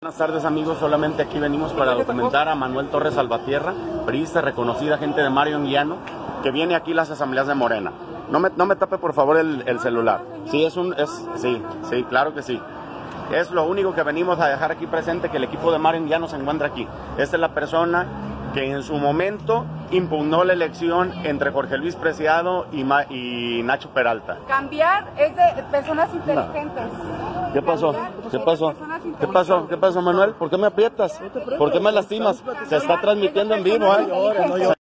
Buenas tardes amigos, solamente aquí venimos para documentar a Manuel Torres Salvatierra, periodista reconocida, gente de Mario Guiano, que viene aquí a las asambleas de Morena. No me, no me tape por favor el, el celular. Sí, es un, es, sí, sí, claro que sí. Es lo único que venimos a dejar aquí presente, que el equipo de Mario Guiano se encuentra aquí. Esta es la persona que en su momento impugnó la elección entre Jorge Luis Preciado y, Ma- y Nacho Peralta. Cambiar es de personas inteligentes. ¿Qué pasó? ¿Qué pasó? ¿Qué pasó? ¿Qué pasó, Manuel? ¿Por qué me aprietas? ¿Por qué me lastimas? Se está transmitiendo en vivo, ¿eh?